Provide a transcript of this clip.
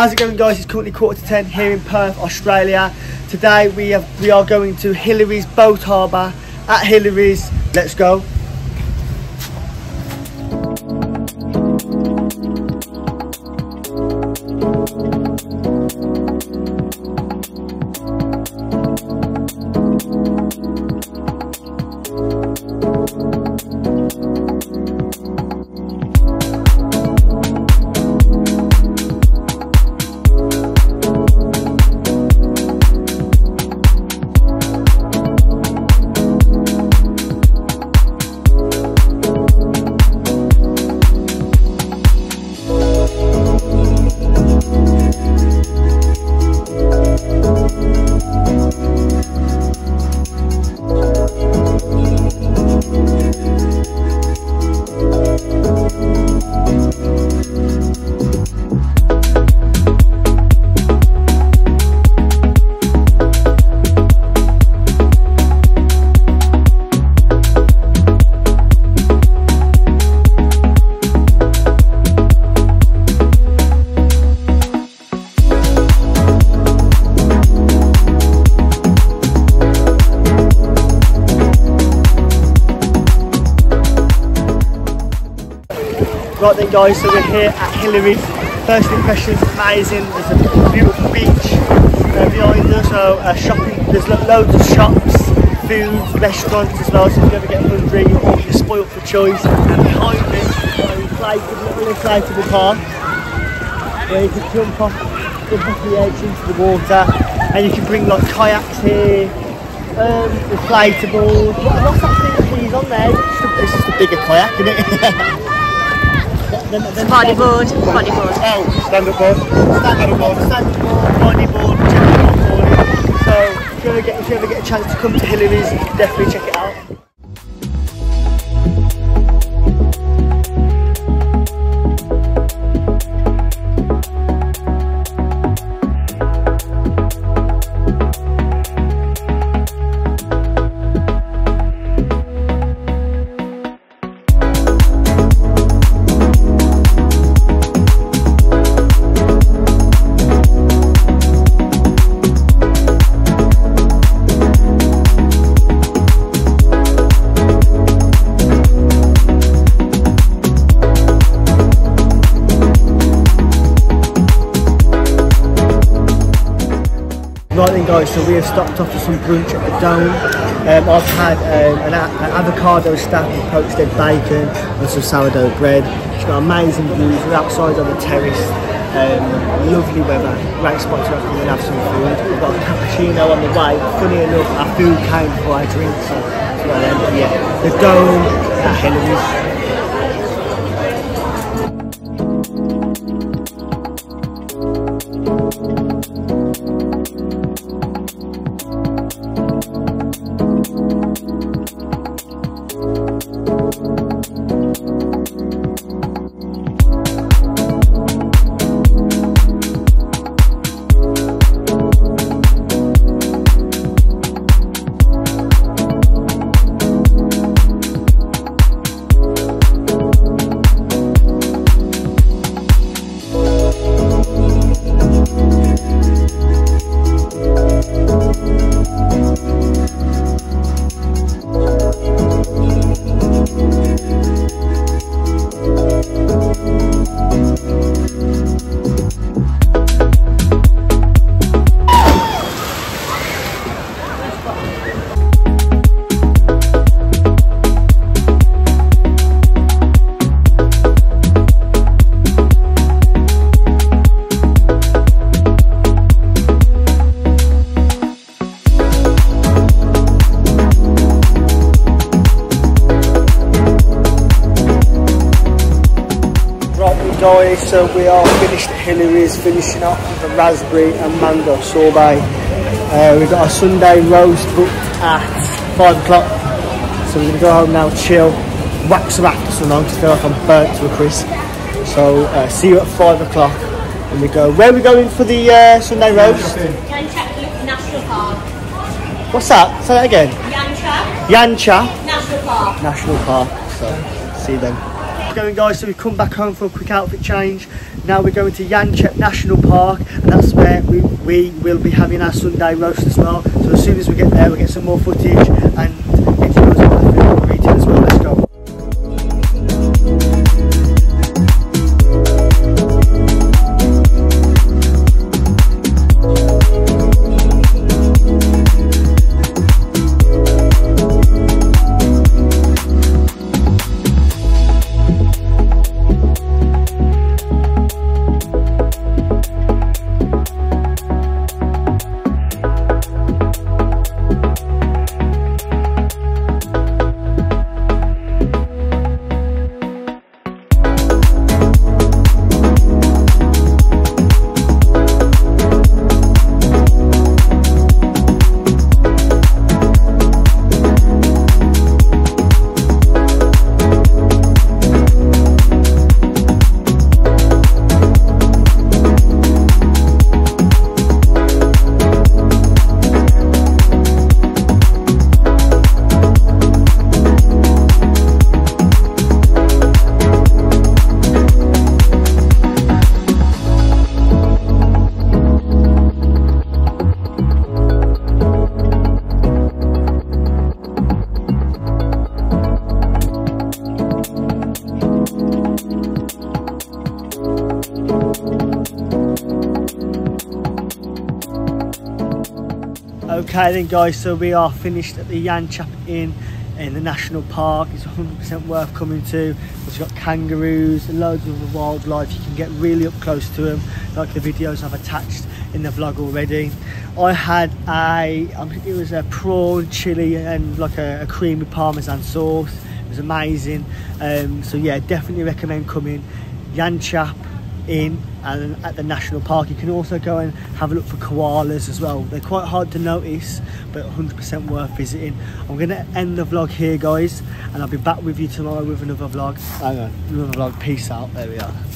How's it going guys? It's currently quarter to ten here in Perth, Australia. Today we have we are going to Hillarys Boat Harbour at Hillarys. Let's go. Right then guys, so we're here at Hillarys. First impressions, amazing. There's a beautiful beach uh, behind us. So uh, shopping, there's lo- loads of shops, food, restaurants as well. So if you ever get hungry you're spoilt for choice, and behind me, got an inflatable, little inflatable park where you can jump off, jump off the edge into the water, and you can bring like kayaks here, um, inflatables. What, what's that thing that he's on there? It's just a bigger kayak, isn't it? Bodyboard, bodyboard. Oh, stand-up board. Stand-up board, stand-up board, bodyboard, whichever you want to. So if you ever get if you ever get a chance to come to Hillarys, definitely check it out. Then guys, so we have stopped off for some brunch at the Dome. Um, I've had um, an, an avocado stack poached egg bacon and some sourdough bread. It's got amazing views. We're outside on the terrace. Um, lovely weather, great spot to come and have some food. We've got a cappuccino on the way. Funny enough, our food came before I drink, so yeah, the Dome at Hillarys. So we are finished at Hillarys, finishing up with a raspberry and mango sorbet. Uh, we've got our Sunday roast booked at 5 o'clock. So we're going to go home now, chill, wax some after so long to feel like I'm burnt to a crisp. So uh, see you at 5 o'clock and we go. Where are we going for the uh, Sunday roast? Yanchep National Park. What's that? Say that again. Yanchep Yanchep National Park. National Park. So see you then. Going guys, so we've come back home for a quick outfit change. Now we're going to Yanchep National Park and that's where we, we will be having our Sunday roast as well. So as soon as we get there we'll get some more footage and Okay then guys, so we are finished at the Yanchep Inn in the National Park. It's 100% worth coming to. It's got kangaroos loads of wildlife. You can get really up close to them, like the videos I've attached in the vlog already. I had a, um, it was a prawn chili and like a, a creamy parmesan sauce. It was amazing. Um, so yeah, definitely recommend coming. Yanchep Inn and at the national park you can also go and have a look for koalas as well. They're quite hard to notice but 100% worth visiting. I'm going to end the vlog here guys and i'll be back with you tomorrow with another vlog. Hang on. Another vlog. Peace out. There we are